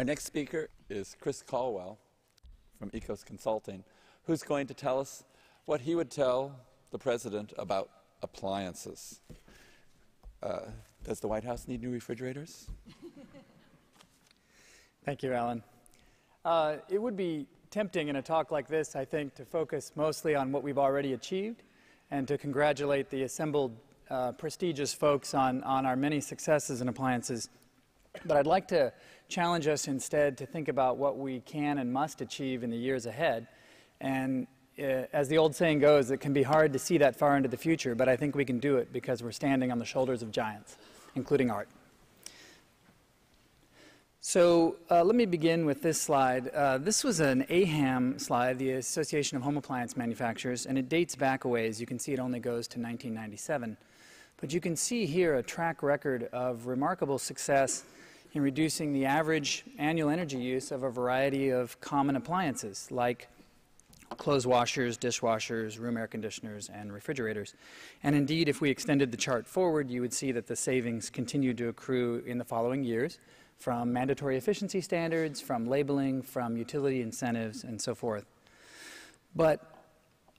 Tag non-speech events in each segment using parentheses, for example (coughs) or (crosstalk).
Our next speaker is Chris Calwell from Ecos Consulting, who's going to tell us what he would tell the president about appliances. Uh, does the White House need new refrigerators? (laughs) Thank you, Alan. Uh, it would be tempting in a talk like this, I think, to focus mostly on what we've already achieved and to congratulate the assembled uh, prestigious folks on, on our many successes in appliances. But I'd like to challenge us instead to think about what we can and must achieve in the years ahead. And uh, as the old saying goes, it can be hard to see that far into the future, but I think we can do it because we're standing on the shoulders of giants, including art. So uh, let me begin with this slide. Uh, this was an AHAM slide, the Association of Home Appliance Manufacturers, and it dates back a ways. You can see it only goes to 1997. But you can see here a track record of remarkable success in reducing the average annual energy use of a variety of common appliances like clothes washers, dishwashers, room air conditioners, and refrigerators. And indeed, if we extended the chart forward, you would see that the savings continue to accrue in the following years from mandatory efficiency standards, from labeling, from utility incentives, and so forth. But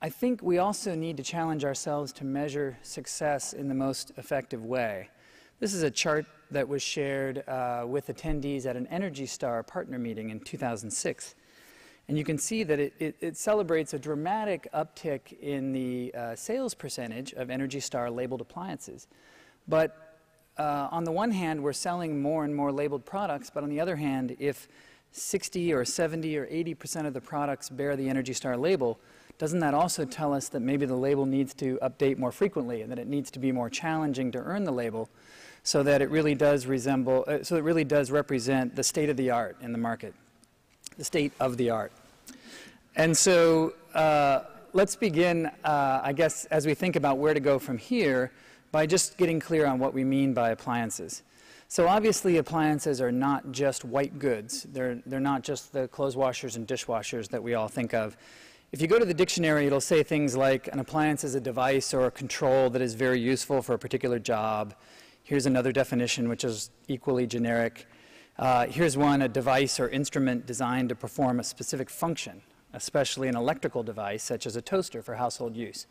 I think we also need to challenge ourselves to measure success in the most effective way. This is a chart that was shared uh, with attendees at an Energy Star partner meeting in 2006. And you can see that it, it, it celebrates a dramatic uptick in the uh, sales percentage of Energy Star labeled appliances. But uh, on the one hand, we're selling more and more labeled products, but on the other hand, if 60 or 70 or 80 percent of the products bear the Energy Star label, doesn't that also tell us that maybe the label needs to update more frequently and that it needs to be more challenging to earn the label so that it really does resemble, uh, so it really does represent the state of the art in the market, the state of the art. And so uh, let's begin, uh, I guess, as we think about where to go from here, by just getting clear on what we mean by appliances. So obviously appliances are not just white goods. They're, they're not just the clothes washers and dishwashers that we all think of. If you go to the dictionary, it'll say things like an appliance is a device or a control that is very useful for a particular job. Here's another definition which is equally generic. Uh, here's one, a device or instrument designed to perform a specific function, especially an electrical device such as a toaster for household use.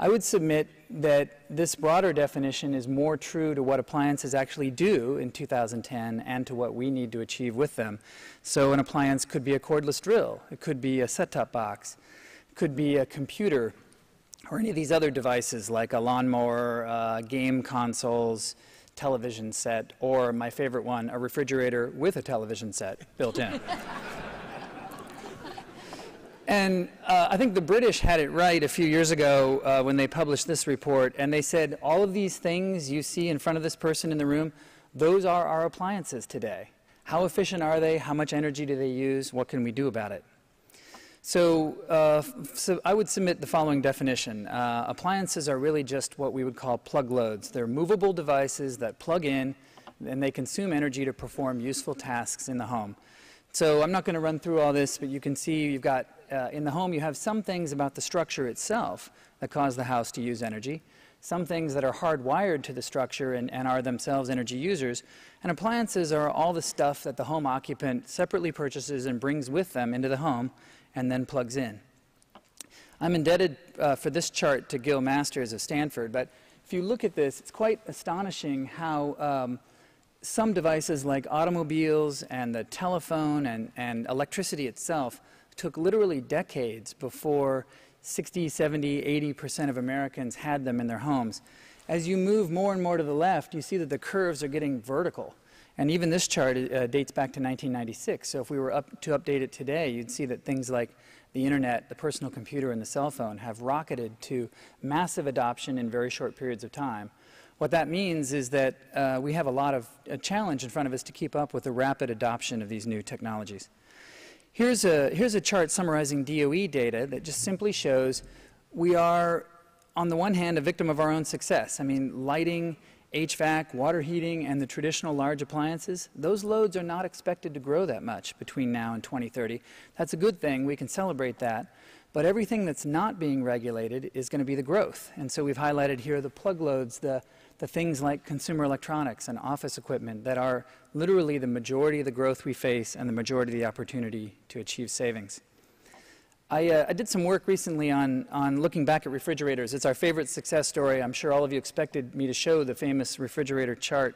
I would submit that this broader definition is more true to what appliances actually do in 2010 and to what we need to achieve with them. So an appliance could be a cordless drill, it could be a set-top box, it could be a computer, or any of these other devices like a lawnmower, uh, game consoles, television set, or my favorite one, a refrigerator with a television set built in. (laughs) and uh, I think the British had it right a few years ago uh, when they published this report, and they said all of these things you see in front of this person in the room, those are our appliances today. How efficient are they? How much energy do they use? What can we do about it? So, uh, so I would submit the following definition. Uh, appliances are really just what we would call plug loads. They're movable devices that plug in and they consume energy to perform useful tasks in the home. So I'm not going to run through all this, but you can see you've got, uh, in the home, you have some things about the structure itself that cause the house to use energy, some things that are hardwired to the structure and, and are themselves energy users, and appliances are all the stuff that the home occupant separately purchases and brings with them into the home and then plugs in. I'm indebted uh, for this chart to Gil Masters of Stanford, but if you look at this, it's quite astonishing how um, some devices like automobiles and the telephone and, and electricity itself took literally decades before 60, 70, 80% of Americans had them in their homes. As you move more and more to the left, you see that the curves are getting vertical. And even this chart uh, dates back to 1996. So if we were up to update it today, you'd see that things like the internet, the personal computer, and the cell phone have rocketed to massive adoption in very short periods of time. What that means is that uh, we have a lot of a challenge in front of us to keep up with the rapid adoption of these new technologies. Here's a, here's a chart summarizing DOE data that just simply shows we are, on the one hand, a victim of our own success. I mean, lighting, HVAC, water heating, and the traditional large appliances, those loads are not expected to grow that much between now and 2030. That's a good thing. We can celebrate that. But everything that's not being regulated is going to be the growth. And so we've highlighted here the plug loads, the the things like consumer electronics and office equipment that are literally the majority of the growth we face and the majority of the opportunity to achieve savings. I, uh, I, did some work recently on, on looking back at refrigerators. It's our favorite success story. I'm sure all of you expected me to show the famous refrigerator chart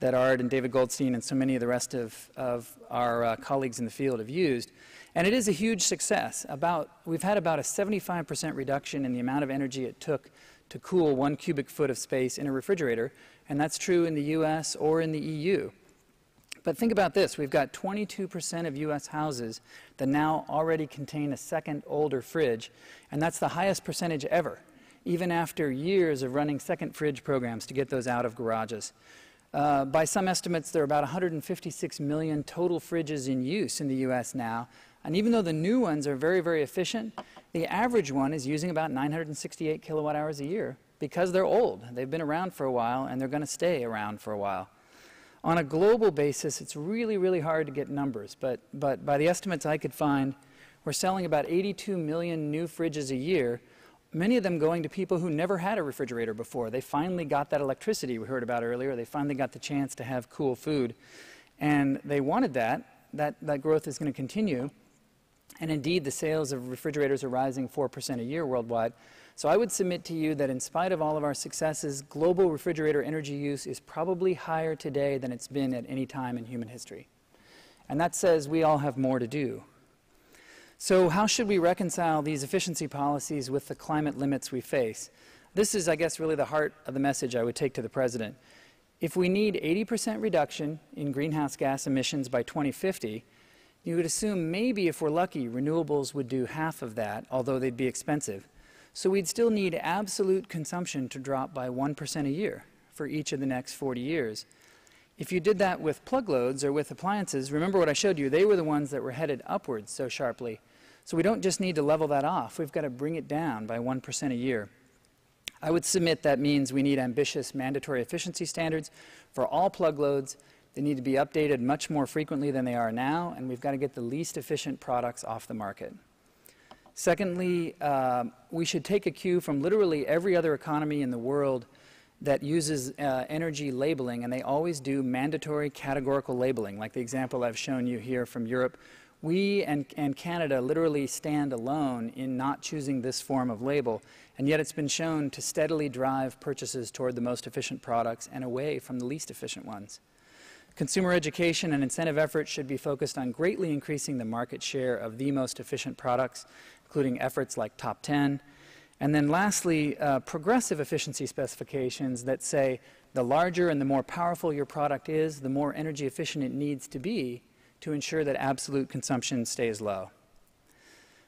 that Art and David Goldstein and so many of the rest of, of our uh, colleagues in the field have used. And it is a huge success. About, we've had about a 75% reduction in the amount of energy it took to cool one cubic foot of space in a refrigerator, and that's true in the US or in the EU. But think about this we've got 22% of US houses that now already contain a second older fridge, and that's the highest percentage ever, even after years of running second fridge programs to get those out of garages. Uh, by some estimates, there are about 156 million total fridges in use in the US now, and even though the new ones are very, very efficient, the average one is using about 968 kilowatt hours a year because they're old. They've been around for a while and they're going to stay around for a while. On a global basis, it's really, really hard to get numbers, but, but by the estimates I could find, we're selling about 82 million new fridges a year, many of them going to people who never had a refrigerator before. They finally got that electricity we heard about earlier. They finally got the chance to have cool food. And they wanted that. That, that growth is going to continue. And indeed, the sales of refrigerators are rising 4% a year worldwide. So I would submit to you that in spite of all of our successes, global refrigerator energy use is probably higher today than it's been at any time in human history. And that says we all have more to do. So how should we reconcile these efficiency policies with the climate limits we face? This is, I guess, really the heart of the message I would take to the President. If we need 80% reduction in greenhouse gas emissions by 2050, you would assume maybe if we're lucky, renewables would do half of that, although they'd be expensive. So we'd still need absolute consumption to drop by 1% a year for each of the next 40 years. If you did that with plug loads or with appliances, remember what I showed you, they were the ones that were headed upwards so sharply. So we don't just need to level that off, we've got to bring it down by 1% a year. I would submit that means we need ambitious mandatory efficiency standards for all plug loads they need to be updated much more frequently than they are now, and we've got to get the least efficient products off the market. Secondly, uh, we should take a cue from literally every other economy in the world that uses uh, energy labeling, and they always do mandatory categorical labeling, like the example I've shown you here from Europe. We and, and Canada literally stand alone in not choosing this form of label, and yet it's been shown to steadily drive purchases toward the most efficient products and away from the least efficient ones. Consumer education and incentive efforts should be focused on greatly increasing the market share of the most efficient products, including efforts like Top 10. And then lastly, uh, progressive efficiency specifications that say the larger and the more powerful your product is, the more energy efficient it needs to be to ensure that absolute consumption stays low.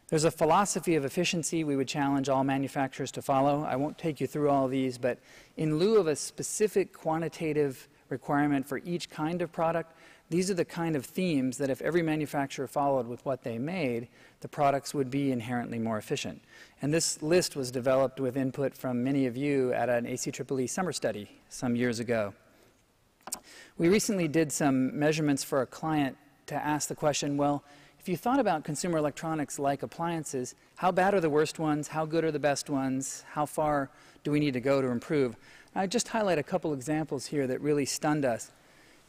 There's a philosophy of efficiency we would challenge all manufacturers to follow. I won't take you through all these, but in lieu of a specific quantitative requirement for each kind of product. These are the kind of themes that if every manufacturer followed with what they made, the products would be inherently more efficient. And this list was developed with input from many of you at an ACEEE summer study some years ago. We recently did some measurements for a client to ask the question, well, if you thought about consumer electronics like appliances, how bad are the worst ones? How good are the best ones? How far do we need to go to improve? I just highlight a couple examples here that really stunned us.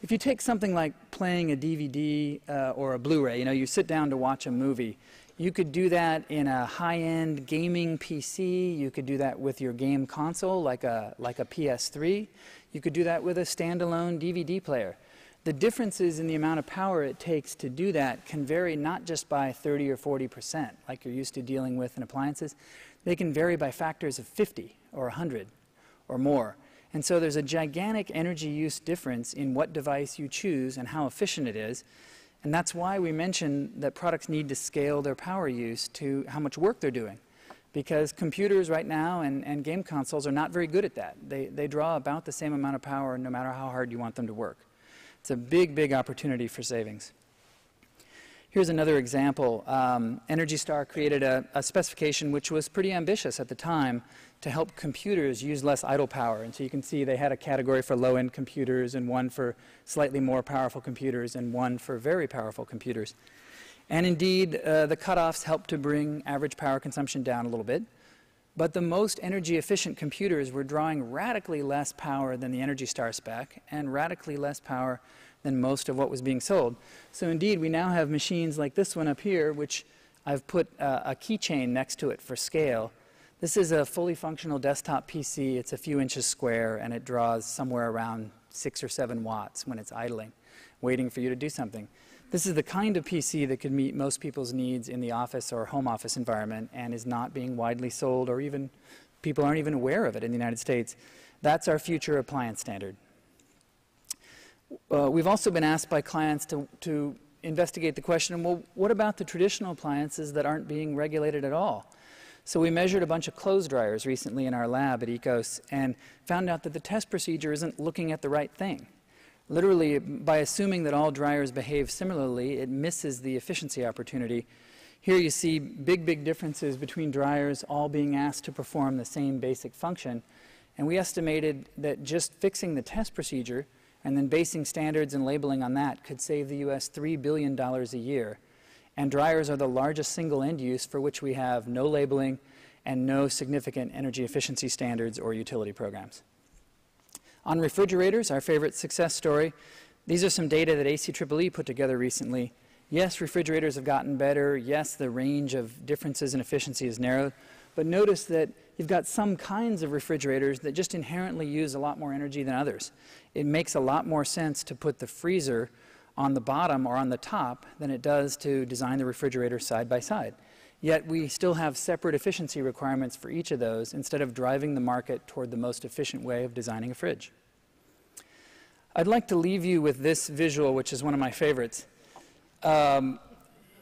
If you take something like playing a DVD uh, or a Blu-ray, you know, you sit down to watch a movie, you could do that in a high-end gaming PC. You could do that with your game console, like a, like a PS3. You could do that with a standalone DVD player. The differences in the amount of power it takes to do that can vary not just by 30 or 40 percent, like you're used to dealing with in appliances. They can vary by factors of 50 or 100 or more. And so there's a gigantic energy use difference in what device you choose and how efficient it is. And that's why we mention that products need to scale their power use to how much work they're doing. Because computers right now and, and game consoles are not very good at that. They, they draw about the same amount of power no matter how hard you want them to work. It's a big, big opportunity for savings. Here's another example. Um, Energy Star created a, a, specification which was pretty ambitious at the time to help computers use less idle power. And so you can see they had a category for low-end computers and one for slightly more powerful computers and one for very powerful computers. And indeed, uh, the cutoffs helped to bring average power consumption down a little bit. But the most energy efficient computers were drawing radically less power than the Energy Star spec and radically less power than most of what was being sold. So indeed, we now have machines like this one up here, which I've put uh, a keychain next to it for scale. This is a fully functional desktop PC. It's a few inches square, and it draws somewhere around six or seven watts when it's idling, waiting for you to do something. This is the kind of PC that could meet most people's needs in the office or home office environment and is not being widely sold or even people aren't even aware of it in the United States. That's our future appliance standard. Uh, we've also been asked by clients to, to investigate the question, well, what about the traditional appliances that aren't being regulated at all? So we measured a bunch of clothes dryers recently in our lab at ECOS and found out that the test procedure isn't looking at the right thing. Literally, by assuming that all dryers behave similarly, it misses the efficiency opportunity. Here you see big, big differences between dryers all being asked to perform the same basic function. And we estimated that just fixing the test procedure and then basing standards and labeling on that could save the U.S. $3 billion a year. And dryers are the largest single end use for which we have no labeling and no significant energy efficiency standards or utility programs. On refrigerators, our favorite success story, these are some data that ACEEE put together recently. Yes, refrigerators have gotten better. Yes, the range of differences in efficiency is narrowed. But notice that you've got some kinds of refrigerators that just inherently use a lot more energy than others. It makes a lot more sense to put the freezer on the bottom or on the top than it does to design the refrigerator side by side. Yet we still have separate efficiency requirements for each of those instead of driving the market toward the most efficient way of designing a fridge. I'd like to leave you with this visual, which is one of my favorites. Um,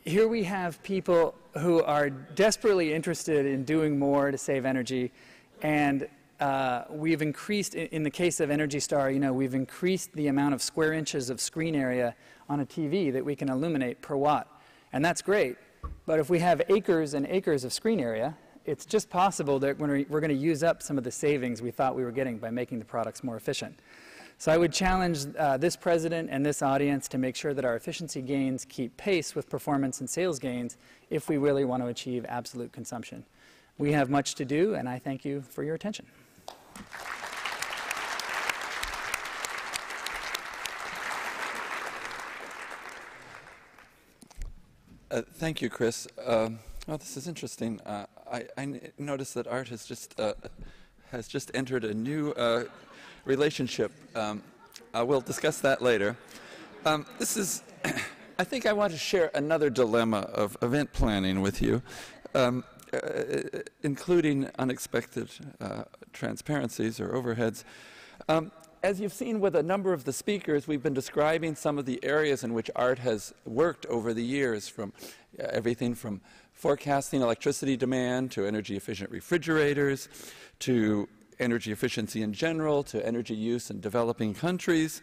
here we have people who are desperately interested in doing more to save energy, and uh, we've increased, in the case of Energy Star, you know, we've increased the amount of square inches of screen area on a TV that we can illuminate per watt. And that's great. But if we have acres and acres of screen area, it's just possible that we're going to use up some of the savings we thought we were getting by making the products more efficient. So I would challenge uh, this president and this audience to make sure that our efficiency gains keep pace with performance and sales gains if we really want to achieve absolute consumption. We have much to do, and I thank you for your attention. Uh, thank you, Chris. Um, well, this is interesting. Uh, I, I noticed that art has just uh, has just entered a new uh, relationship. Um, uh, we'll discuss that later. Um, this is, (clears throat) I think I want to share another dilemma of event planning with you, um, uh, including unexpected uh, transparencies or overheads. Um, as you've seen with a number of the speakers, we've been describing some of the areas in which art has worked over the years, from uh, everything from forecasting electricity demand to energy efficient refrigerators to energy efficiency in general to energy use in developing countries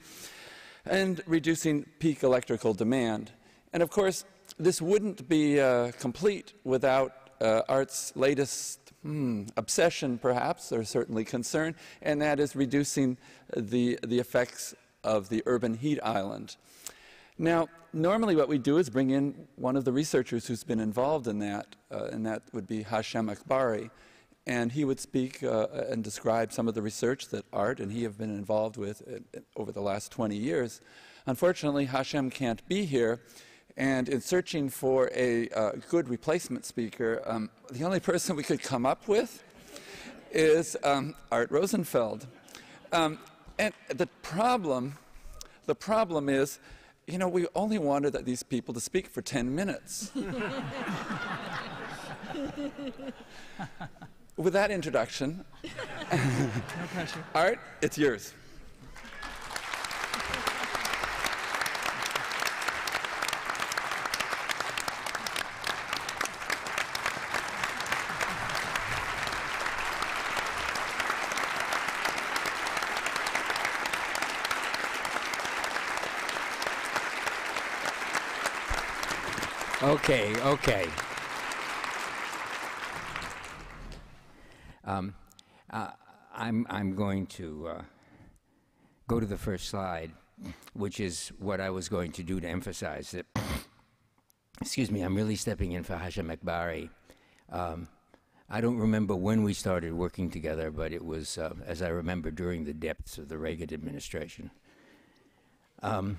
and reducing peak electrical demand. And of course, this wouldn't be uh, complete without uh, art's latest hmm, obsession, perhaps, or certainly concern, and that is reducing the, the effects of the urban heat island. Now, normally what we do is bring in one of the researchers who's been involved in that, uh, and that would be Hashem Akbari and he would speak uh, and describe some of the research that Art and he have been involved with uh, over the last 20 years. Unfortunately, Hashem can't be here, and in searching for a uh, good replacement speaker, um, the only person we could come up with is um, Art Rosenfeld. Um, and the problem, the problem is, you know, we only wanted these people to speak for 10 minutes. (laughs) with that introduction, no Art, it's yours. Okay, okay. Um, uh, I'm, I'm going to uh, go to the first slide, which is what I was going to do to emphasize that, (coughs) excuse me, I'm really stepping in for Hashem Akbari. Um, I don't remember when we started working together, but it was, uh, as I remember, during the depths of the Reagan administration. Um,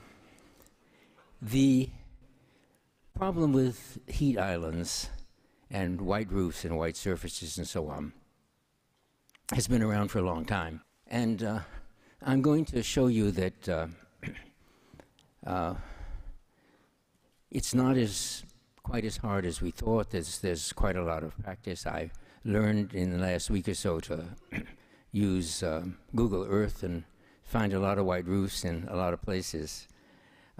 the problem with heat islands and white roofs and white surfaces and so on has been around for a long time. And uh, I'm going to show you that uh, (clears throat) uh, it's not as quite as hard as we thought. There's, there's quite a lot of practice. I learned in the last week or so to (clears throat) use um, Google Earth and find a lot of white roofs in a lot of places.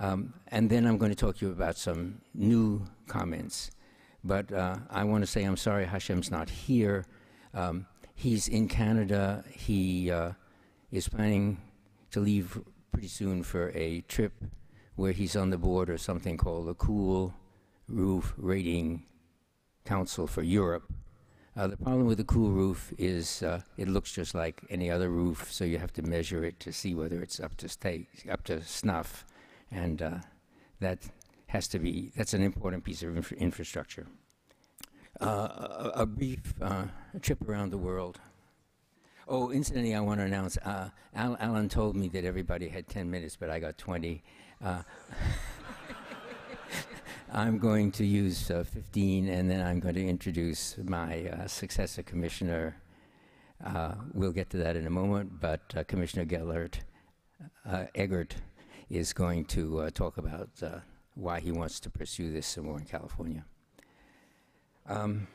Um, and then I'm going to talk to you about some new comments. But uh, I want to say I'm sorry Hashem's not here. Um, he's in Canada. He uh, is planning to leave pretty soon for a trip where he's on the board of something called the Cool Roof Rating Council for Europe. Uh, the problem with the cool roof is uh, it looks just like any other roof, so you have to measure it to see whether it's up to state, up to snuff and uh, that has to be, that's an important piece of infra infrastructure. Uh, a, a, brief uh, trip around the world. Oh, incidentally, I want to announce, uh, Al Alan told me that everybody had 10 minutes, but I got 20. Uh, (laughs) I'm going to use uh, 15, and then I'm going to introduce my successor commissioner. we'll get to that in a moment, but Commissioner Gellert, Eggert is going to uh, talk about uh, why he wants to pursue this some more in California. Um,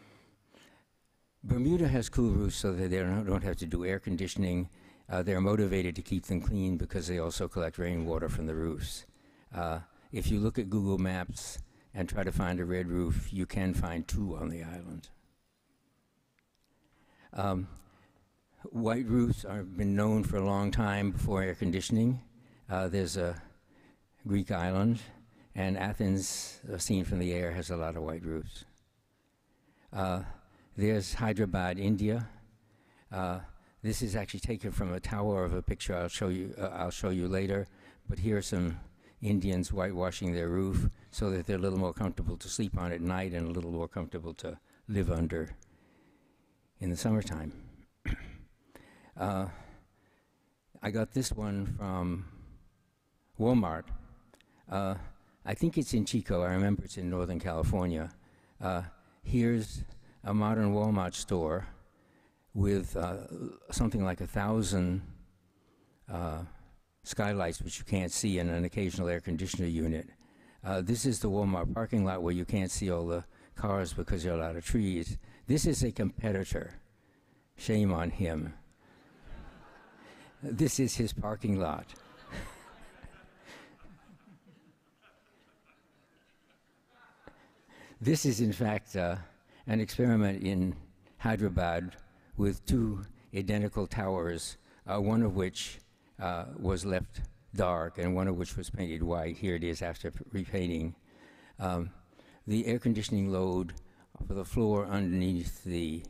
Bermuda has cool roofs so that they don't, have to do air conditioning. Uh, they're motivated to keep them clean because they also collect rainwater from the roofs. Uh, if you look at Google Maps and try to find a red roof, you can find two on the island. Um, white roofs have been known for a long time before air conditioning. Uh, there's a Greek island, and Athens, seen from the air, has a lot of white roofs. Uh, there's Hyderabad, India. Uh, this is actually taken from a tower of a picture I'll show you. Uh, I'll show you later. But here are some Indians whitewashing their roof so that they're a little more comfortable to sleep on at night and a little more comfortable to live under in the summertime. (coughs) Uh, I got this one from Walmart. Uh, I think it's in Chico. I remember it's in Northern California. Uh, here's a modern Walmart store with uh, something like a thousand uh, skylights, which you can't see, and an occasional air conditioner unit. Uh, this is the Walmart parking lot where you can't see all the cars because there are a lot of trees. This is a competitor. Shame on him. (laughs) this is his parking lot. This is, in fact, uh, an experiment in Hyderabad with two identical towers, uh, one of which uh, was left dark and one of which was painted white. Here it is after repainting. Um, the air conditioning load for the floor underneath the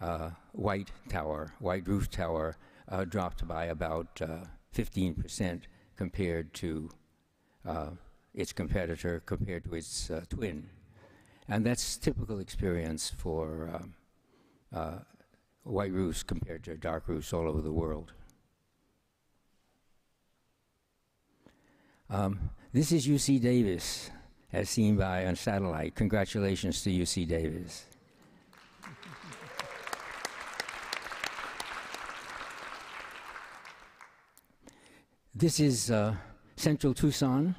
uh, white tower, white roof tower, uh, dropped by about 15% uh, compared to its competitor compared to its uh, twin. And that's typical experience for um, uh, white roofs compared to dark roofs all over the world. Um, this is UC Davis, as seen by on satellite. Congratulations to UC Davis. this is uh, Central Tucson.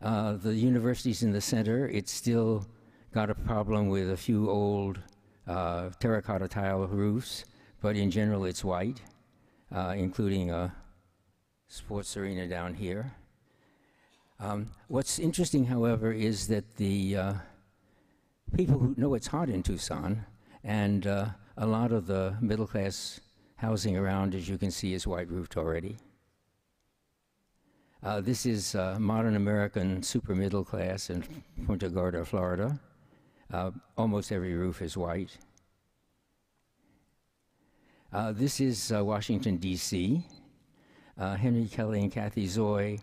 Uh, the university's in the center. It's still got a problem with a few old uh, terracotta tile roofs, but in general it's white, uh, including a sports arena down here. Um, what's interesting, however, is that the uh, people who know it's hot in Tucson, and uh, a lot of the middle class housing around, as you can see, is white roofed already. Uh, this is uh, modern American super middle class in Punta Gorda, Florida. Uh, almost every roof is white. Uh, this is uh, Washington, D.C. Uh, Henry Kelly and Cathy Zoi.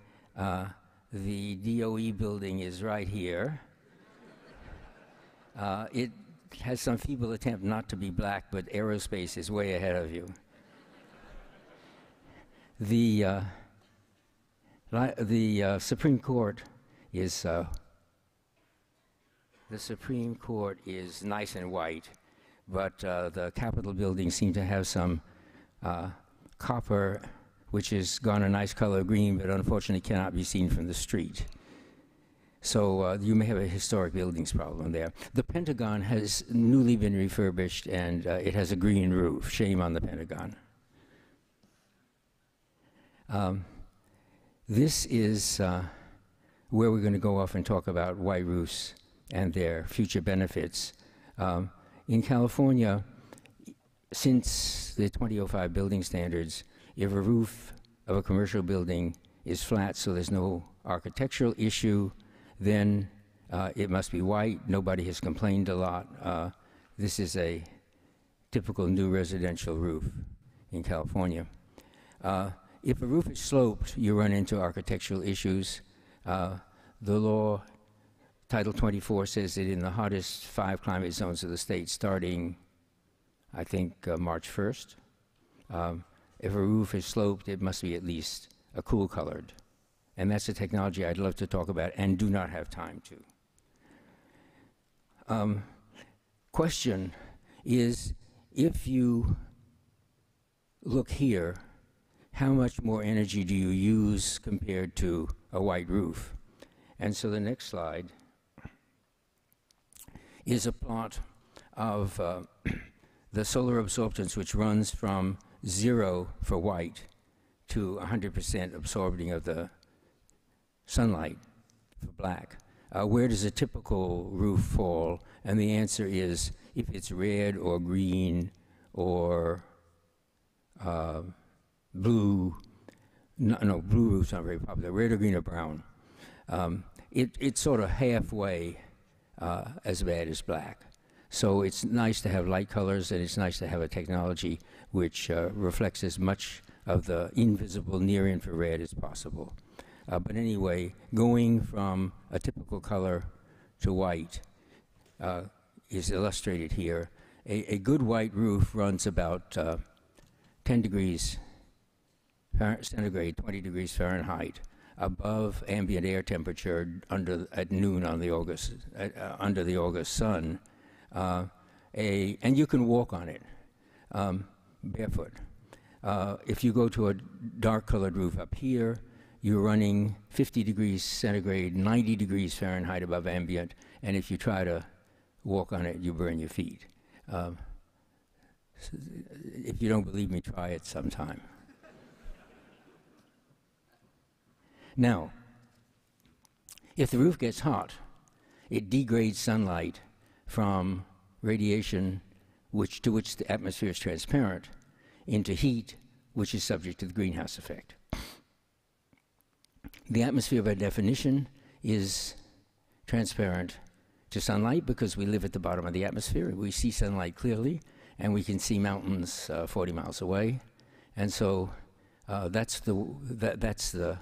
The DOE building is right here. It has some feeble attempt not to be black, but aerospace is way ahead of you. The, the uh, Supreme Court is uh, the Supreme Court is nice and white, but uh, the Capitol building seemed to have some uh, copper, which has gone a nice color green, but unfortunately cannot be seen from the street. So uh, you may have a historic buildings problem there. The Pentagon has newly been refurbished, and uh, it has a green roof. Shame on the Pentagon. Um, this is uh, where we're going to go off and talk about white roofs and their future benefits. Um, in California, since the 2005 building standards, if a roof of a commercial building is flat, so there's no architectural issue, then uh, it must be white. Nobody has complained a lot. Uh, this is a typical new residential roof in California. Uh, if a roof is sloped, you run into architectural issues. Uh, the law, Title 24, says that in the hottest five climate zones of the state, starting, I think, uh, March 1st, um, if a roof is sloped, it must be at least a cool colored. And that's a technology I'd love to talk about and do not have time to. Um, question is if you look here, how much more energy do you use compared to a white roof? And so the next slide is a plot of uh, (clears throat) the solar absorptance, which runs from zero for white to 100% absorbing of the sunlight for black. Uh, where does a typical roof fall? And the answer is if it's red or green or uh, blue. No, no, blue roofs aren't very popular. Red or green or brown. Um, it, it's sort of halfway uh, as bad as black. So it's nice to have light colors, and it's nice to have a technology which uh, reflects as much of the invisible near infrared as possible. Uh, but anyway, going from a typical color to white uh, is illustrated here. A, a, good white roof runs about uh, 10 degrees centigrade, 20 degrees Fahrenheit, above ambient air temperature under at noon on the August uh, under the August sun. Uh, a and you can walk on it um, barefoot. Uh, if you go to a dark colored roof up here, you're running 50 degrees centigrade, 90 degrees Fahrenheit above ambient, and if you try to walk on it, you burn your feet. Um, if you don't believe me, try it sometime. Now, if the roof gets hot, it degrades sunlight from radiation which, to which the atmosphere is transparent into heat, which is subject to the greenhouse effect. The atmosphere, by definition, is transparent to sunlight because we live at the bottom of the atmosphere. We see sunlight clearly, and we can see mountains uh, 40 miles away. And so uh, that's, the, that, that's the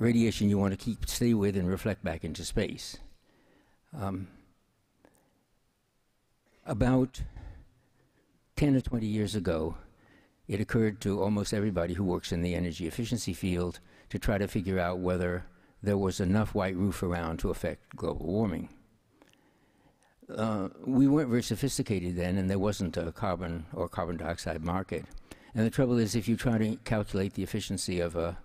radiation you want to keep stay with and reflect back into space. Um, about 10 or 20 years ago, it occurred to almost everybody who works in the energy efficiency field to try to figure out whether there was enough white roof around to affect global warming. Uh, we weren't very sophisticated then, and there wasn't a carbon or carbon dioxide market. And the trouble is, if you try to calculate the efficiency of a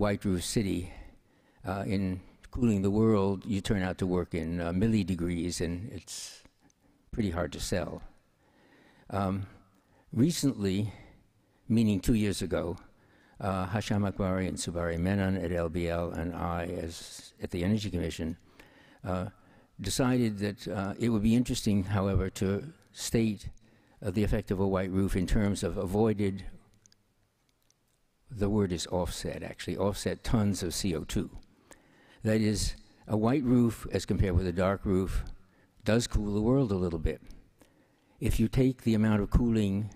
white roof city uh, in cooling the world, you turn out to work in uh, milli-degrees, and it's pretty hard to sell. Um, recently, meaning two years ago, uh, Akbari and Surabi Menon at LBL and I, as at the Energy Commission, uh, decided that uh, it would be interesting, however, to state uh, the effect of a white roof in terms of avoided the word is offset, actually, offset tons of CO2. That is, a white roof, as compared with a dark roof, does cool the world a little bit. If you take the amount of cooling,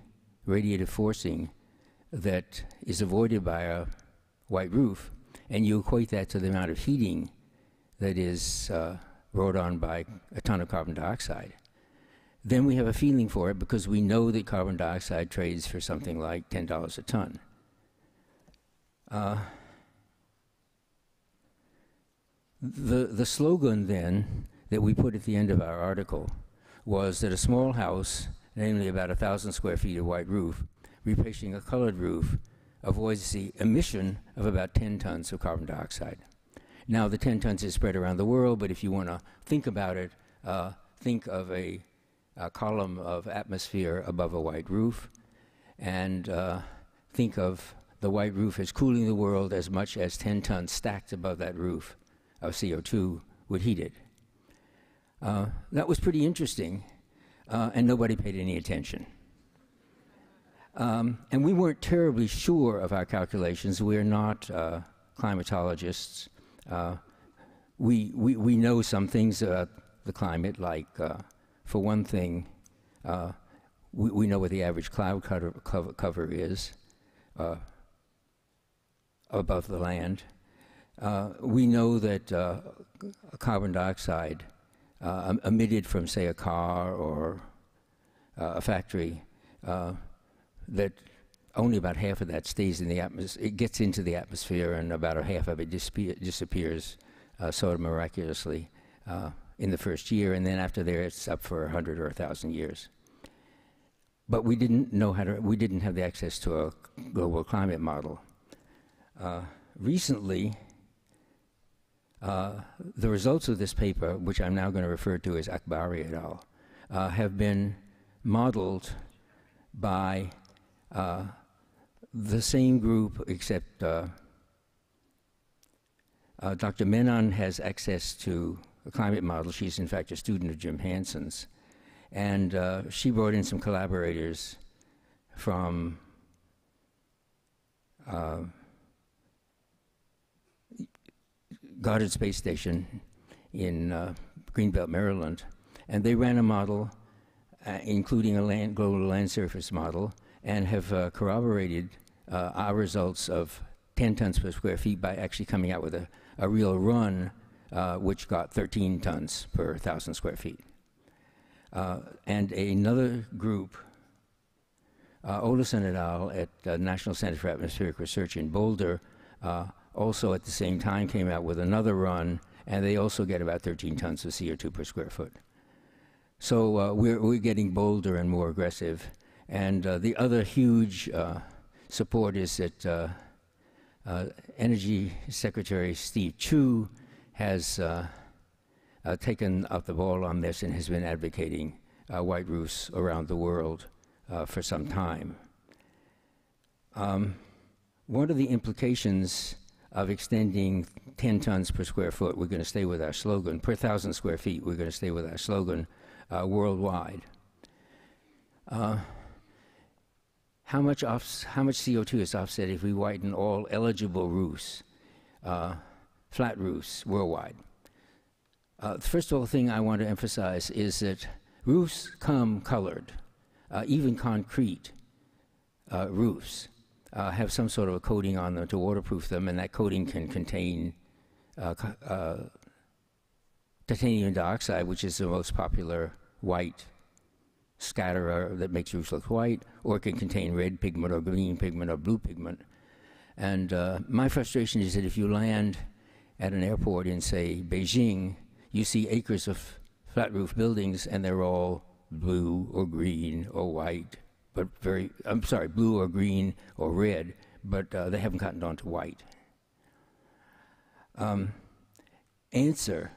radiative forcing, that is avoided by a white roof, and you equate that to the amount of heating that is uh, brought on by a ton of carbon dioxide, then we have a feeling for it because we know that carbon dioxide trades for something like $10 a ton. Uh, the, the slogan then that we put at the end of our article was that a small house, namely about a thousand square feet of white roof, replacing a colored roof, avoids the emission of about 10 tons of carbon dioxide. Now, the 10 tons is spread around the world, but if you want to think about it, uh, think of a, a, column of atmosphere above a white roof, and uh, think of the white roof is cooling the world as much as 10 tons stacked above that roof of CO2 would heat it. Uh, that was pretty interesting, uh, and nobody paid any attention. Um, and we weren't terribly sure of our calculations. We're not uh, climatologists. Uh, we, we, we know some things about the climate, like, uh, for one thing, uh, we, we know what the average cloud cover, cover, is above the land. Uh, we know that uh, carbon dioxide emitted from, say, a car or a factory, that only about half of that stays in the atmosphere. It gets into the atmosphere, and about a half of it disappears uh, sort of miraculously uh, in the first year, and then after there, it's up for a hundred or a thousand years. But we didn't know how to. We didn't have the access to a global climate model. Uh, recently, uh, the results of this paper, which I'm now going to refer to as Akbari et al., uh, have been modeled by the same group, except uh, Dr. Menon has access to a climate model. She's, in fact, a student of Jim Hansen's. And uh, she brought in some collaborators from uh, Goddard Space Station in uh, Greenbelt, Maryland. And they ran a model, including a land, global land surface model, and have uh, corroborated uh, our results of 10 tons per square feet by actually coming out with a, a real run uh, which got 13 tons per 1,000 square feet. Uh, and another group, uh, Oleson et al. at the National Center for Atmospheric Research in Boulder, uh, also at the same time came out with another run, and they also get about 13 tons of CO2 per square foot. So uh, we're, we're getting bolder and more aggressive. And uh, the other huge uh, support is that uh, uh, Energy Secretary Steve Chu has uh, taken up the ball on this and has been advocating white roofs around the world for some time. Um, are the implications of extending 10 tons per square foot? We're going to stay with our slogan. Per thousand square feet, we're going to stay with our slogan uh, worldwide. Uh, how much, how much CO2 is offset if we widen all eligible roofs, uh, flat roofs worldwide? Uh, first of all, thing I want to emphasize is that roofs come colored. Uh, even concrete uh, roofs uh, have some sort of a coating on them to waterproof them, and that coating can contain uh, titanium dioxide, which is the most popular white scatterer that makes roofs look white, or it can contain red pigment or green pigment or blue pigment. And uh, my frustration is that if you land at an airport in, say, Beijing, you see acres of flat roof buildings and they're all blue or green or white, but very, I'm sorry, blue or green or red, but uh, they haven't gotten down to white. Um, answer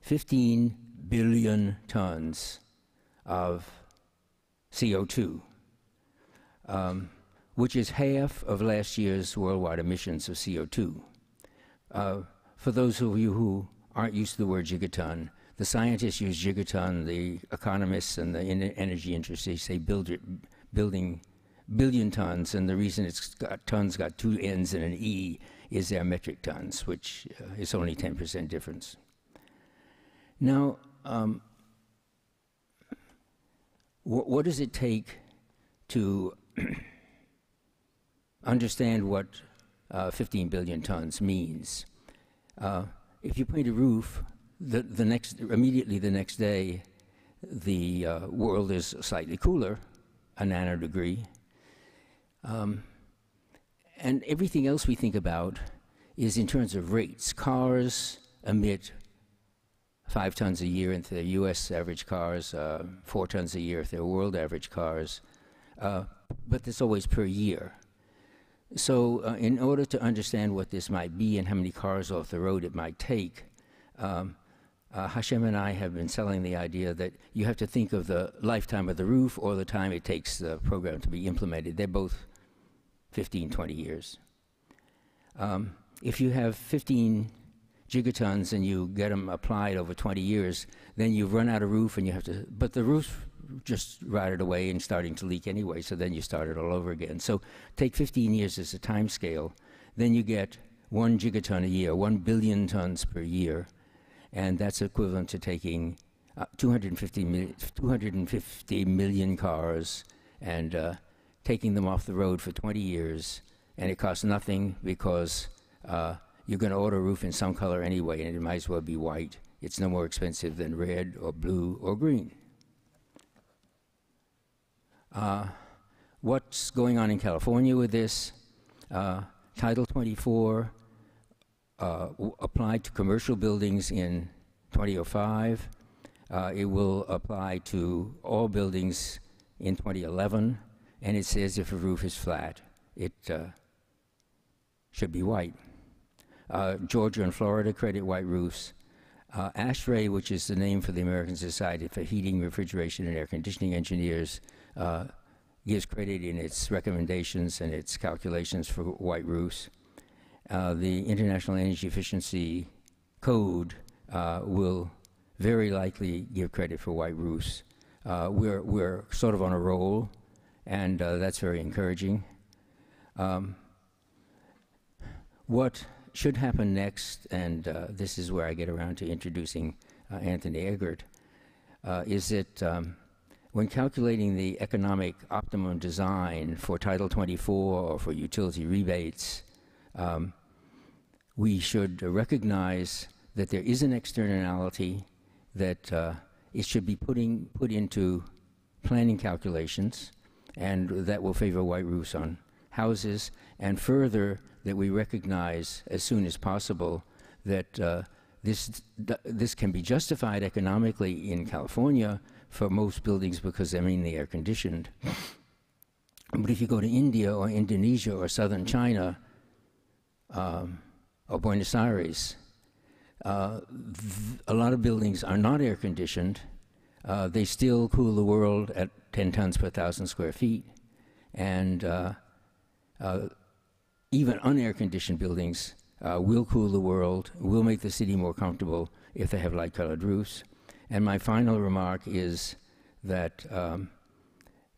15 billion tons of CO2, um, which is half of last year's worldwide emissions of CO2. Uh, for those of you who aren't used to the word gigaton, the scientists use gigaton, the economists and the energy they say build it, building billion tons, and the reason it's got tons got two N's and an E is their metric tons, which uh, is only 10% difference. Now, um, wh- what does it take to (clears throat) understand what uh, 15 billion tons means? Uh, if you paint a roof, the, the next, immediately the next day, the uh, world is slightly cooler, a nanodegree. Um, and everything else we think about is in terms of rates. Cars emit five tons a year into the US average cars, uh, four tons a year if they're world average cars, uh, but that's always per year. So, uh, in order to understand what this might be and how many cars off the road it might take, um, uh, Hashem and I have been selling the idea that you have to think of the lifetime of the roof or the time it takes the program to be implemented. They're both 15, 20 years. Um, if you have 15 gigatons and you get them applied over 20 years, then you've run out of roof and you have to, but the roof just rotted away and starting to leak anyway, so then you start it all over again. So take 15 years as a time scale, then you get one gigaton a year, one billion tons per year, and that's equivalent to taking uh, 250, mil 250 million cars and uh, taking them off the road for 20 years, and it costs nothing because uh, you're going to order a roof in some color anyway, and it might as well be white. It's no more expensive than red or blue or green. Uh, what's going on in California with this? Uh, Title 24 uh, applied to commercial buildings in 2005. Uh, it will apply to all buildings in 2011, and it says if a roof is flat, it uh, should be white. Uh, Georgia and Florida credit white roofs. Uh, ASHRAE, which is the name for the American Society for Heating, Refrigeration, and Air Conditioning Engineers, uh, gives credit in its recommendations and its calculations for white roofs. Uh, the International Energy Efficiency Code uh, will very likely give credit for white roofs. Uh, we're, we're sort of on a roll, and uh, that's very encouraging. Um, what should happen next, and uh, this is where I get around to introducing Anthony Eggert, is that um, when calculating the economic optimum design for Title 24 or for utility rebates, um, we should recognize that there is an externality that uh, it should be putting, put into planning calculations, and that will favor white roofs on houses, and further, that we recognize as soon as possible that uh, this, this can be justified economically in California for most buildings because they're mainly air conditioned. But if you go to India or Indonesia or southern China, um, or Buenos Aires, uh, a lot of buildings are not air conditioned. Uh, they still cool the world at 10 tons per thousand square feet. And uh, uh even unair conditioned buildings uh, will cool the world, will make the city more comfortable if they have light colored roofs. And my final remark is that um,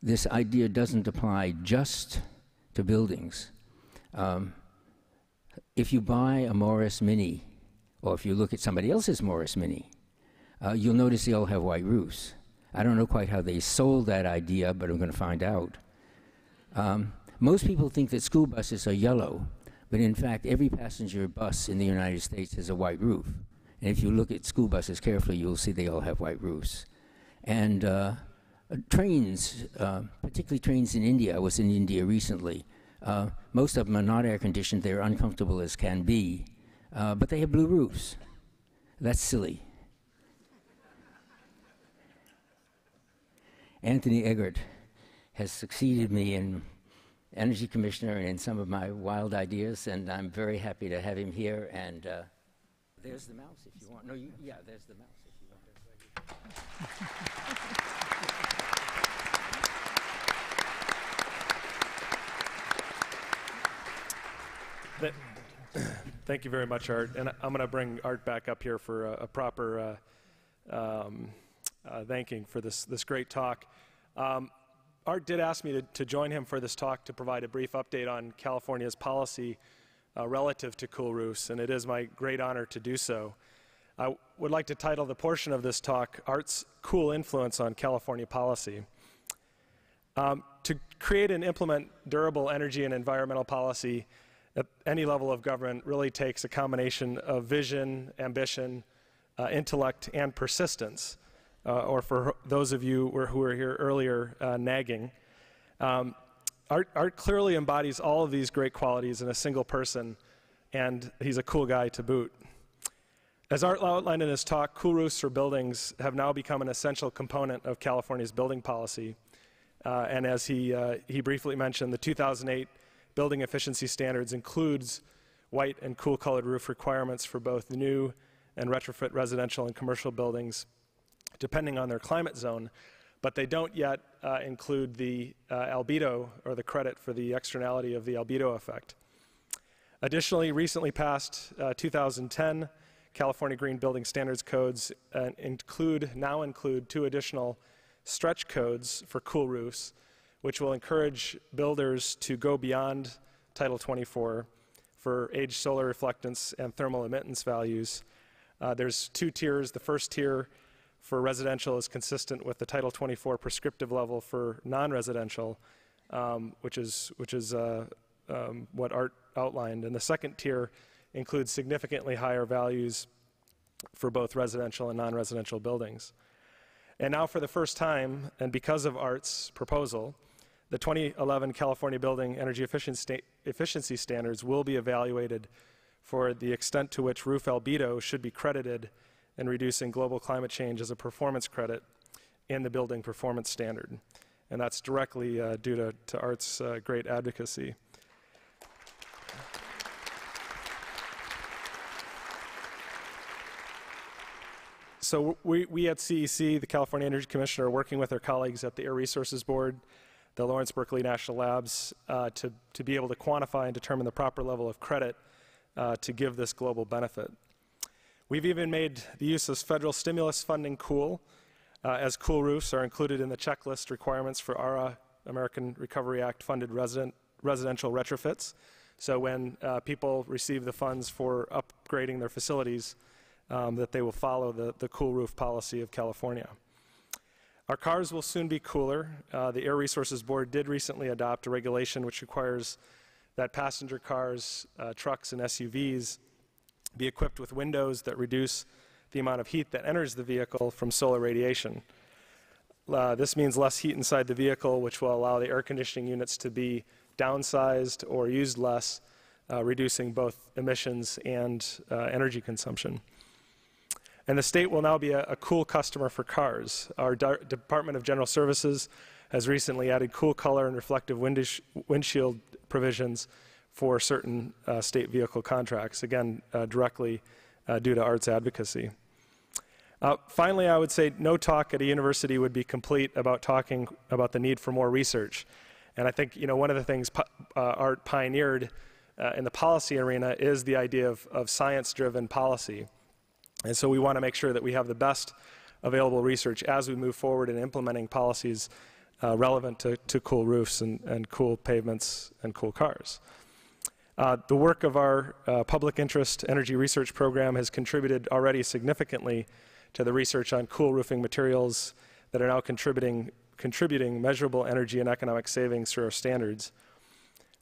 this idea doesn't apply just to buildings. Um, if you buy a Morris Mini, or if you look at somebody else's Morris Mini, uh, you'll notice they all have white roofs. I don't know quite how they sold that idea, but I'm going to find out. Um, most people think that school buses are yellow, but in fact, every passenger bus in the United States has a white roof. And if you look at school buses carefully, you'll see they all have white roofs. And uh, trains, uh, particularly trains in India, I was in India recently, uh, most of them are not air conditioned, they're uncomfortable as can be, uh, but they have blue roofs. That's silly. Anthony Eggert has succeeded me in energy commissioner and in some of my wild ideas, and I'm very happy to have him here. And uh, there's the mouse if you want. No, you, yeah, there's the mouse if you want. Thank you very much, Art. And I'm going to bring Art back up here for a, a proper uh, um, uh, thanking for this, this great talk. Um, Art did ask me to, to, join him for this talk to provide a brief update on California's policy uh, relative to cool roofs, and it is my great honor to do so. I would like to title the portion of this talk, Art's Cool Influence on California Policy. Um, to create and implement durable energy and environmental policy at any level of government really takes a combination of vision, ambition, uh, intellect, and persistence. Uh, or for those of you who were here earlier, uh, nagging. Um, art, art clearly embodies all of these great qualities in a single person, and he's a cool guy to boot. As Art outlined in his talk, cool roofs for buildings have now become an essential component of California's building policy. Uh, and as he, uh, he briefly mentioned, the 2008 building efficiency standards includes white and cool colored roof requirements for both new and retrofit residential and commercial buildings, depending on their climate zone. But they don't yet uh, include the uh, albedo or the credit for the externality of the albedo effect. Additionally, recently passed uh, 2010 California Green Building Standards codes uh, include, now include two additional stretch codes for cool roofs, which will encourage builders to go beyond Title 24 for age solar reflectance and thermal emittance values. Uh, there's two tiers. The first tier for residential is consistent with the Title 24 prescriptive level for non-residential, um, which is, which is uh, um, what Art outlined. And the second tier includes significantly higher values for both residential and non-residential buildings. And now for the first time, and because of ART's proposal, the 2011 California Building Energy Efficiency Standards will be evaluated for the extent to which roof albedo should be credited in reducing global climate change as a performance credit in the building performance standard. And that's directly uh, due to, to ART's uh, great advocacy. so we, we at CEC, the California Energy Commission, are working with our colleagues at the Air Resources Board, the Lawrence Berkeley National Labs, uh, to, to be able to quantify and determine the proper level of credit uh, to give this global benefit. We've even made the use of federal stimulus funding cool, uh, as cool roofs are included in the checklist requirements for ARRA, American Recovery Act funded resident, residential retrofits. So when uh, people receive the funds for upgrading their facilities, um, that they will follow the, the cool roof policy of California. Our cars will soon be cooler. Uh, the Air Resources Board did recently adopt a regulation which requires that passenger cars, uh, trucks, and SUVs be equipped with windows that reduce the amount of heat that enters the vehicle from solar radiation. Uh, this means less heat inside the vehicle, which will allow the air conditioning units to be downsized or used less, uh, reducing both emissions and uh, energy consumption. And the state will now be a, a cool customer for cars. Our Department of General Services has recently added cool color and reflective windshield provisions for certain uh, state vehicle contracts, again, uh, directly uh, due to arts advocacy. Uh, finally, I would say no talk at a university would be complete about talking about the need for more research. And I think you know, one of the things uh, Art pioneered uh, in the policy arena is the idea of, of science-driven policy. And so we want to make sure that we have the best available research as we move forward in implementing policies uh, relevant to, to cool roofs and, and cool pavements and cool cars. Uh, the work of our uh, public interest energy research program has contributed already significantly to the research on cool roofing materials that are now contributing, contributing measurable energy and economic savings through our standards.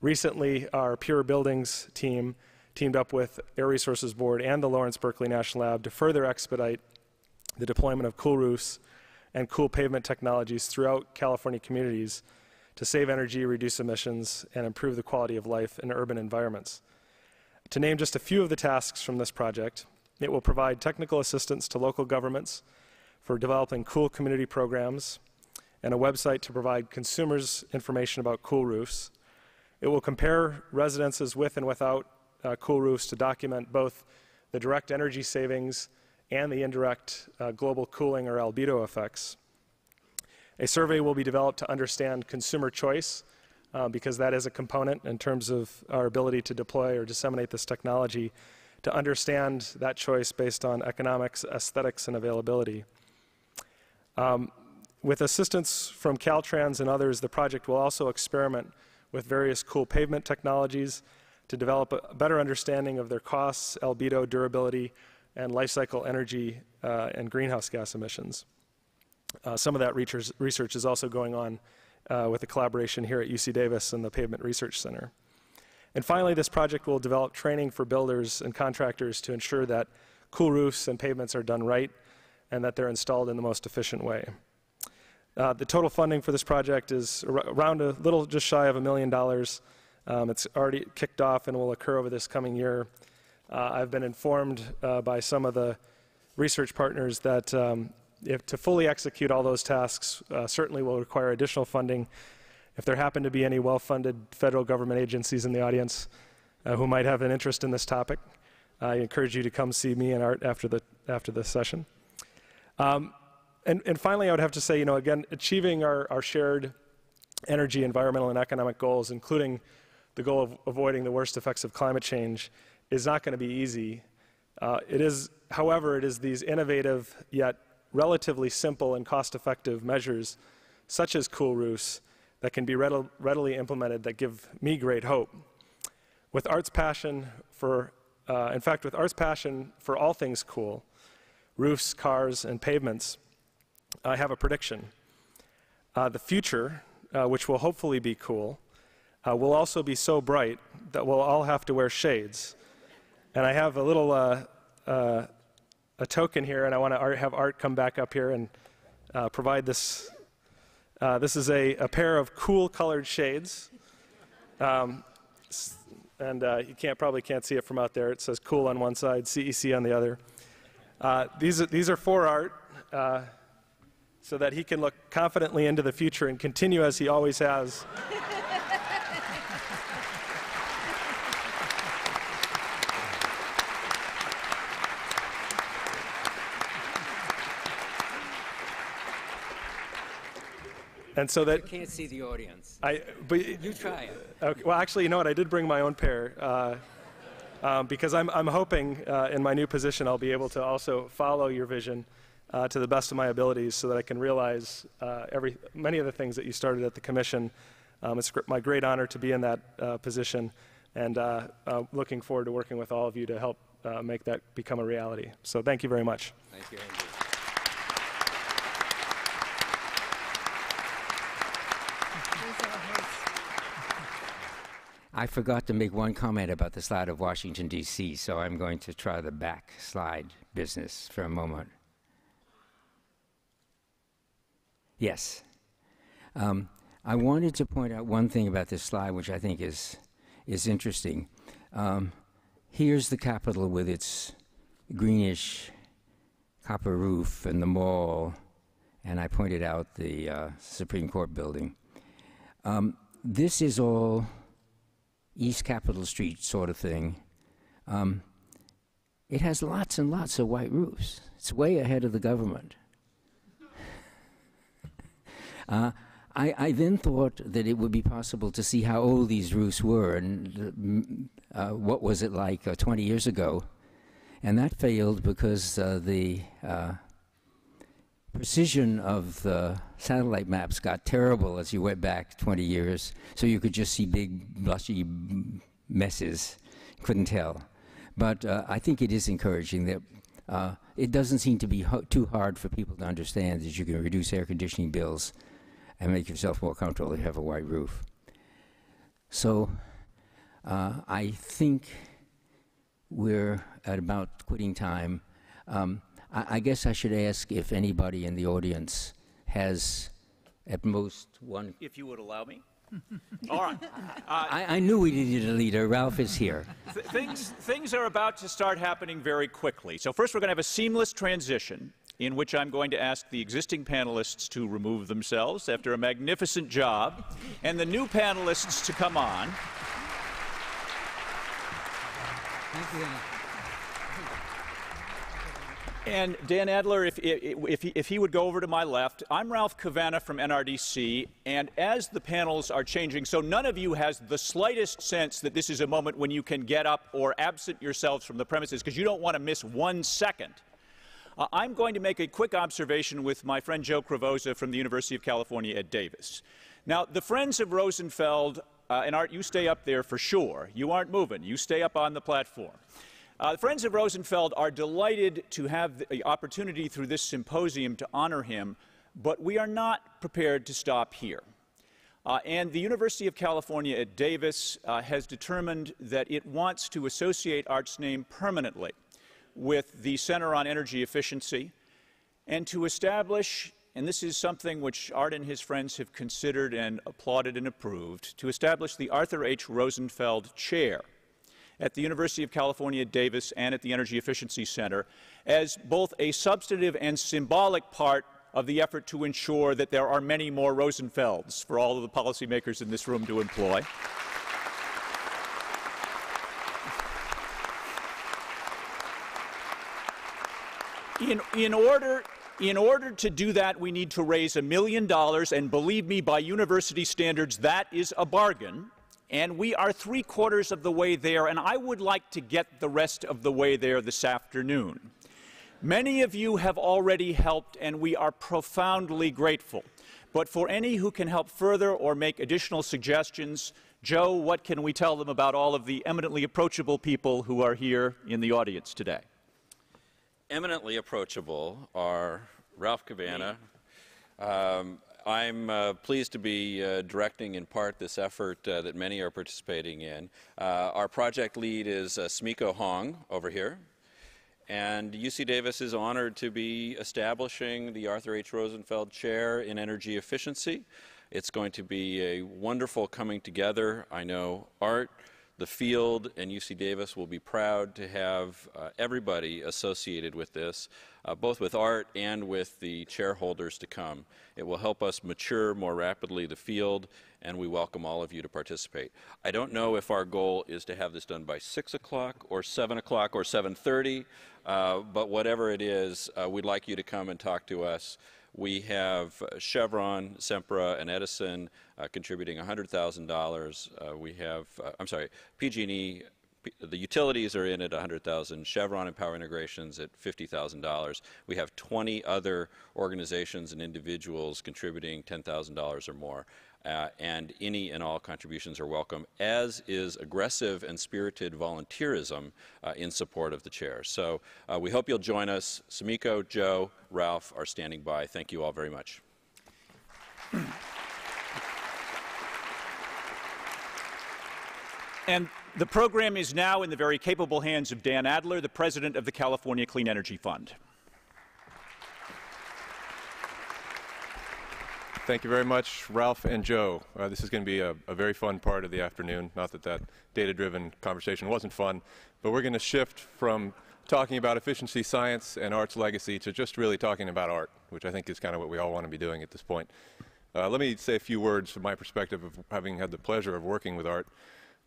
Recently, our PIER Buildings team teamed up with Air Resources Board and the Lawrence Berkeley National Lab to further expedite the deployment of cool roofs and cool pavement technologies throughout California communities to save energy, reduce emissions, and improve the quality of life in urban environments. To name just a few of the tasks from this project, it will provide technical assistance to local governments for developing cool community programs and a website to provide consumers information about cool roofs. It will compare residences with and without uh, cool roofs to document both the direct energy savings and the indirect uh, global cooling or albedo effects. A survey will be developed to understand consumer choice uh, because that is a component in terms of our ability to deploy or disseminate this technology to understand that choice based on economics, aesthetics, and availability. Um, with assistance from Caltrans and others, the project will also experiment with various cool pavement technologies to develop a better understanding of their costs, albedo, durability, and life cycle energy uh, and greenhouse gas emissions. Uh, some of that research, is also going on uh, with a collaboration here at UC Davis and the Pavement Research Center. And finally, this project will develop training for builders and contractors to ensure that cool roofs and pavements are done right and that they're installed in the most efficient way. Uh, the total funding for this project is around a little just shy of a million dollars. Um, it's already kicked off and will occur over this coming year. Uh, I've been informed uh, by some of the research partners that um, if to fully execute all those tasks uh, certainly will require additional funding. If there happen to be any well-funded federal government agencies in the audience uh, who might have an interest in this topic, I encourage you to come see me and Art after the after the session. Um, and, and finally, I would have to say, you know, again, achieving our, our shared energy, environmental, and economic goals, including the goal of avoiding the worst effects of climate change, is not going to be easy. Uh, it is, however, it is these innovative yet relatively simple and cost-effective measures, such as cool roofs, that can be readily implemented that give me great hope. With Art's passion for, uh, in fact, with Art's passion for all things cool, roofs, cars, and pavements, I have a prediction. Uh, the future, uh, which will hopefully be cool, uh, will also be so bright that we'll all have to wear shades. And I have a little uh, uh, a token here, and I want to have Art come back up here and uh, provide this. this is a, a, pair of cool colored shades. Um, and you can't probably can't see it from out there. It says cool on one side, CEC on the other. these, these are for Art so that he can look confidently into the future and continue as he always has. And so that you can't see the audience. I, but you try it. Okay, well, actually, you know what? I did bring my own pair uh, um, because I'm, I'm hoping uh, in my new position I'll be able to also follow your vision uh, to the best of my abilities so that I can realize uh, every, many of the things that you started at the Commission. Um, it's my great honor to be in that uh, position and uh, uh, looking forward to working with all of you to help uh, make that become a reality. So thank you very much. Thank you, I forgot to make one comment about the slide of Washington, D.C., so I'm going to try the back slide business for a moment. Yes. Um, I wanted to point out one thing about this slide, which I think is, is interesting. Um, here's the Capitol with its greenish copper roof and the mall, and I pointed out the uh, Supreme Court building. Um, this is all East Capitol Street sort of thing. Um, it has lots and lots of white roofs. It's way ahead of the government. (laughs) Uh, I, I, then thought that it would be possible to see how old these roofs were and uh, what was it like uh, 20 years ago. And that failed because uh, the uh, precision of the satellite maps got terrible as you went back 20 years. So you could just see big, blushy messes. Couldn't tell. But uh, I think it is encouraging that uh, it doesn't seem to be ho too hard for people to understand that you can reduce air conditioning bills and make yourself more comfortable if you have a white roof. So uh, I think we're at about quitting time. Um, I, I, guess I should ask if anybody in the audience has at most one. If you would allow me. (laughs) All right. Uh, I, I, knew we needed a leader. Ralph is here. Th things, things are about to start happening very quickly. So first we're going to have a seamless transition in which I'm going to ask the existing panelists to remove themselves after a magnificent job, and the new panelists to come on. Thank you. And Dan Adler, if, if, if, he, would go over to my left, I'm Ralph Cavanagh from NRDC, and as the panels are changing, so none of you has the slightest sense that this is a moment when you can get up or absent yourselves from the premises because you don't want to miss one second Uh, I'm going to make a quick observation with my friend Joe Krovoza from the University of California at Davis. Now, the Friends of Rosenfeld, uh, and Art, you stay up there for sure. You aren't moving. You stay up on the platform. Uh, the Friends of Rosenfeld are delighted to have the opportunity through this symposium to honor him, but we are not prepared to stop here. Uh, and the University of California at Davis uh, has determined that it wants to associate Art's name permanently with the Center on Energy Efficiency and to establish, and this is something which Art and his friends have considered and applauded and approved, to establish the Arthur H. Rosenfeld Chair at the University of California Davis and at the Energy Efficiency Center as both a substantive and symbolic part of the effort to ensure that there are many more Rosenfelds for all of the policymakers in this room to employ. In, in, order, in order to do that, we need to raise a million dollars, and believe me, by university standards, that is a bargain. And we are three quarters of the way there, and I would like to get the rest of the way there this afternoon. Many of you have already helped, and we are profoundly grateful. But for any who can help further or make additional suggestions, Joe, what can we tell them about all of the eminently approachable people who are here in the audience today? Eminently approachable are Ralph Cavanagh. Um, I'm uh, pleased to be uh, directing in part this effort uh, that many are participating in. Uh, our project lead is uh, Sumiko Hong over here. And UC Davis is honored to be establishing the Arthur H. Rosenfeld Chair in Energy Efficiency. It's going to be a wonderful coming together. I know Art, the field, and UC Davis will be proud to have uh, everybody associated with this, uh, both with Art and with the chairholders to come. It will help us mature more rapidly the field, and we welcome all of you to participate. I don't know if our goal is to have this done by 6 o'clock or 7 o'clock or 7.30. Uh, but whatever it is, uh, we'd like you to come and talk to us. We have Chevron, Sempra, and Edison uh, contributing $100,000. we have, I'm sorry, PG&E the utilities are in at 100,000, Chevron and Power Integrations at $50,000. We have 20 other organizations and individuals contributing $10,000 or more uh, and any and all contributions are welcome, as is aggressive and spirited volunteerism uh, in support of the chair. So uh, we hope you'll join us. Sumiko, Joe, Ralph are standing by. Thank you all very much. And the program is now in the very capable hands of Dan Adler, the president of the California Clean Energy Fund. Thank you very much, Ralph and Joe. Uh, this is going to be a, a, very fun part of the afternoon. Not that that data-driven conversation wasn't fun, but we're going to shift from talking about efficiency science and art's legacy to just really talking about art, which I think is kind of what we all want to be doing at this point. Uh, let me say a few words from my perspective of having had the pleasure of working with art.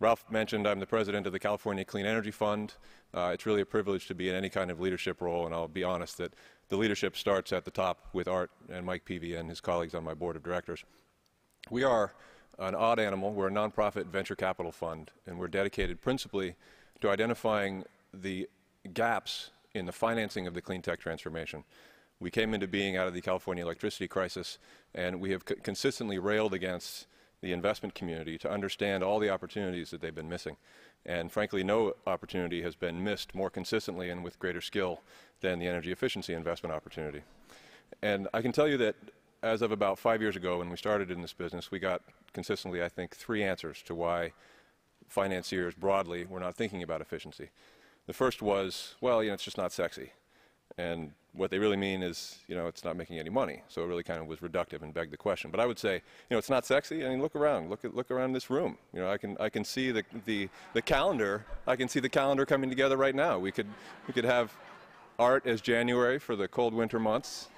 Ralph mentioned I'm the president of the California Clean Energy Fund. Uh, it's really a privilege to be in any kind of leadership role, and I'll be honest that the leadership starts at the top with Art and Mike Peevey and his colleagues on my board of directors. We are an odd animal. We're a nonprofit venture capital fund, and we're dedicated principally to identifying the gaps in the financing of the clean tech transformation. We came into being out of the California electricity crisis, and we have consistently railed against the investment community to understand all the opportunities that they've been missing. And frankly, no opportunity has been missed more consistently and with greater skill than the energy efficiency investment opportunity. And I can tell you that as of about five years ago when we started in this business, we got consistently, I think, three answers to why financiers broadly were not thinking about efficiency. The first was, well, you know, it's just not sexy. And what they really mean is, you know, it's not making any money. So it really kind of was reductive and begged the question. But I would say, you know, it's not sexy. I mean, look around. Look at look around this room. You know, I can I can see the the the calendar. I can see the calendar coming together right now. We could we could have art as January for the cold winter months.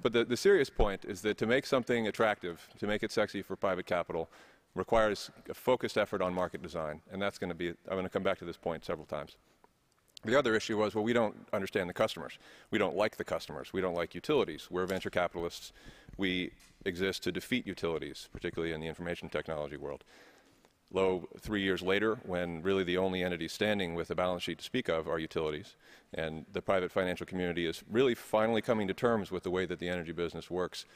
But the, the serious point is that to make something attractive, to make it sexy for private capital, requires a focused effort on market design. And that's going to be, I'm going to come back to this point several times. The other issue was, well, we don't understand the customers. We don't like the customers. We don't like utilities. We're venture capitalists. We exist to defeat utilities, particularly in the information technology world. Lo, three years later, when really the only entity standing with a balance sheet to speak of are utilities, and the private financial community is really finally coming to terms with the way that the energy business works,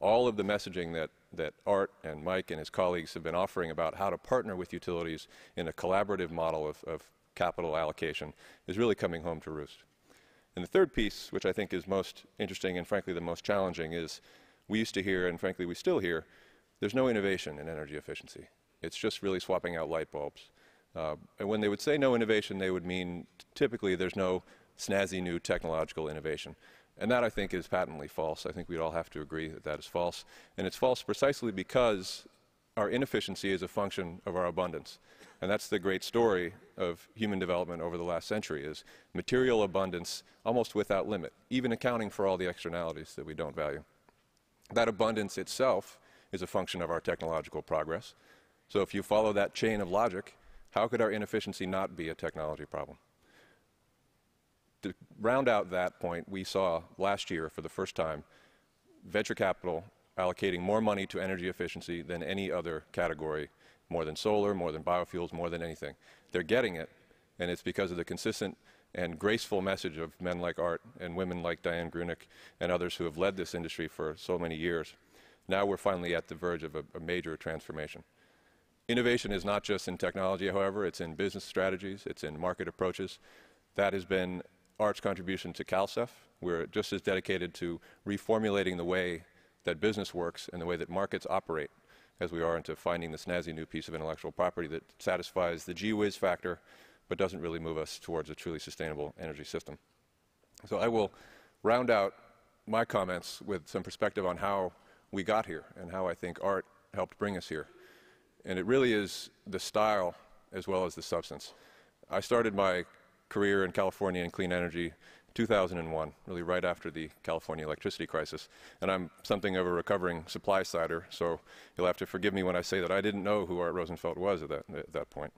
all of the messaging that, that Art and Mike and his colleagues have been offering about how to partner with utilities in a collaborative model of, of capital allocation is really coming home to roost. And the third piece, which I think is most interesting and frankly the most challenging, is we used to hear, and frankly we still hear, there's no innovation in energy efficiency. It's just really swapping out light bulbs. Uh, and when they would say no innovation, they would mean typically there's no snazzy new technological innovation. And that, I think, is patently false. I think we'd all have to agree that that is false. And it's false precisely because our inefficiency is a function of our abundance. And that's the great story of human development over the last century is material abundance almost without limit, even accounting for all the externalities that we don't value. That abundance itself is a function of our technological progress. So if you follow that chain of logic, how could our inefficiency not be a technology problem? to round out that point, we saw last year for the first time venture capital allocating more money to energy efficiency than any other category, more than solar, more than biofuels, more than anything. They're getting it, and it's because of the consistent and graceful message of men like Art and women like Diane Grueneich and others who have led this industry for so many years. Now we're finally at the verge of a, a major transformation. Innovation is not just in technology, however, it's in business strategies, it's in market approaches. That has been Art's contribution to CalCEF. We're just as dedicated to reformulating the way that business works and the way that markets operate as we are into finding the snazzy new piece of intellectual property that satisfies the gee whiz factor but doesn't really move us towards a truly sustainable energy system. So I will round out my comments with some perspective on how we got here and how I think art helped bring us here. And it really is the style as well as the substance. I started my career in California in clean energy 2001, really right after the California electricity crisis. And I'm something of a recovering supply sider, so you'll have to forgive me when I say that I didn't know who Art Rosenfeld was at that, at that point.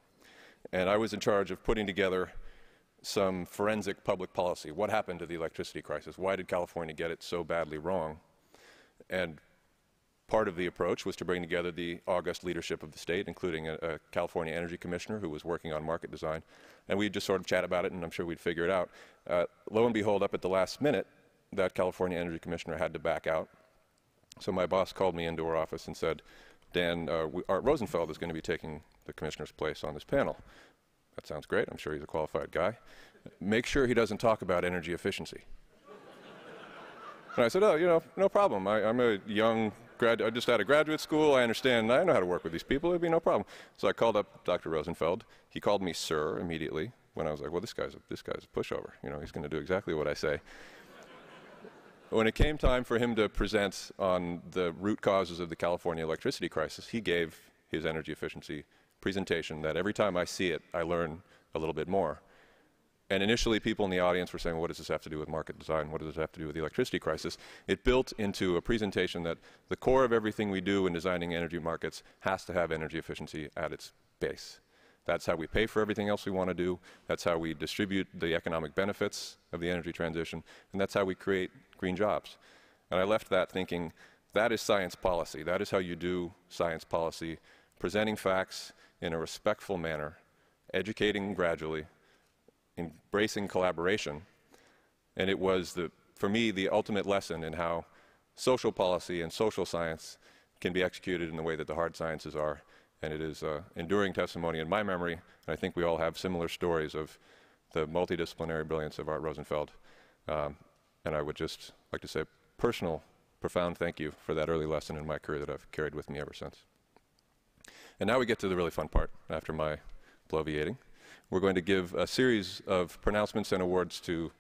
And I was in charge of putting together some forensic public policy. What happened to the electricity crisis? Why did California get it so badly wrong? And part of the approach was to bring together the august leadership of the state, including a, a, California Energy Commissioner who was working on market design. And we'd just sort of chat about it, and I'm sure we'd figure it out. Uh, lo and behold, up at the last minute, that California Energy Commissioner had to back out. So my boss called me into her office and said, Dan, uh, we, Art Rosenfeld is going to be taking the commissioner's place on this panel. That sounds great. I'm sure he's a qualified guy. Make sure he doesn't talk about energy efficiency. and I said, oh, you know, no problem. I, I'm a young grad, I just out of graduate school. I understand. I know how to work with these people. It'd be no problem. So I called up Dr. Rosenfeld. He called me sir immediately when I was like, well, this guy's a, this guy's a pushover. You know, he's going to do exactly what I say. when it came time for him to present on the root causes of the California electricity crisis, he gave his energy efficiency presentation that every time I see it, I learn a little bit more. And initially, people in the audience were saying, well, what does this have to do with market design? What does this have to do with the electricity crisis? It built into a presentation that the core of everything we do in designing energy markets has to have energy efficiency at its base. That's how we pay for everything else we want to do. That's how we distribute the economic benefits of the energy transition. And that's how we create green jobs. And I left that thinking, that is science policy. That is how you do science policy, presenting facts in a respectful manner, educating gradually, embracing collaboration. And it was, the, for me, the ultimate lesson in how social policy and social science can be executed in the way that the hard sciences are. And it is uh, enduring testimony in my memory. And I think we all have similar stories of the multidisciplinary brilliance of Art Rosenfeld. Um, and I would just like to say personal, profound thank you for that early lesson in my career that I've carried with me ever since. And now we get to the really fun part after my bloviating we're going to give a series of pronouncements and awards to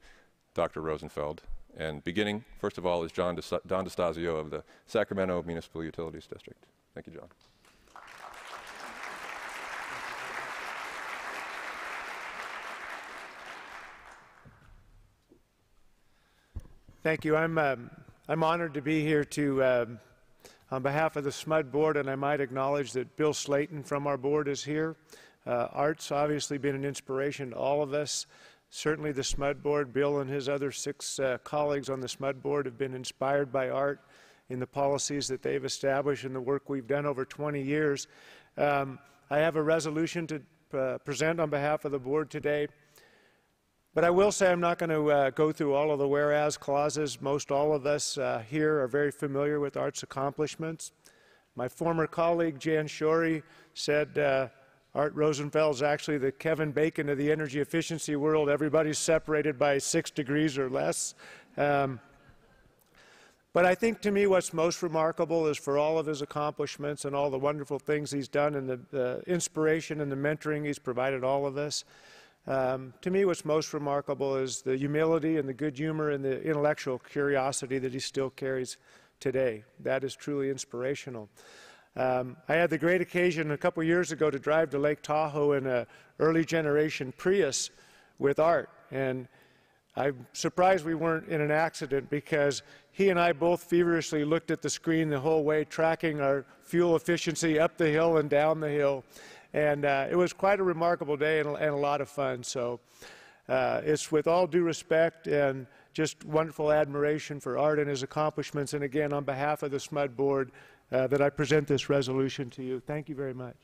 Dr. Rosenfeld. And beginning, first of all, is John De- Don DeStasio of the Sacramento Municipal Utilities District. Thank you, John. Thank you. I'm, um, I'm honored to be here to, um, on behalf of the SMUD board, and I might acknowledge that Bill Slaton from our board is here. Uh, Art's obviously been an inspiration to all of us. Certainly the SMUD board, Bill and his other six uh, colleagues on the SMUD board have been inspired by Art in the policies that they've established and the work we've done over 20 years. Um, I have a resolution to uh, present on behalf of the board today. But I will say I'm not going to uh, go through all of the whereas clauses. Most all of us uh, here are very familiar with Art's accomplishments. My former colleague, Jan Schori, said uh, Art Rosenfeld is actually the Kevin Bacon of the energy efficiency world. Everybody's separated by six degrees or less. Um, but I think to me what's most remarkable is for all of his accomplishments and all the wonderful things he's done and the, the inspiration and the mentoring he's provided all of us. Um, to me, what's most remarkable is the humility and the good humor and the intellectual curiosity that he still carries today. That is truly inspirational. Um, I had the great occasion a couple years ago to drive to Lake Tahoe in an early generation Prius with Art. And I'm surprised we weren't in an accident because he and I both feverishly looked at the screen the whole way, tracking our fuel efficiency up the hill and down the hill. And uh, it was quite a remarkable day and, and a lot of fun. So uh, it's with all due respect and just wonderful admiration for Art and his accomplishments. And again, on behalf of the SMUD board, Uh, that I present this resolution to you. Thank you very much.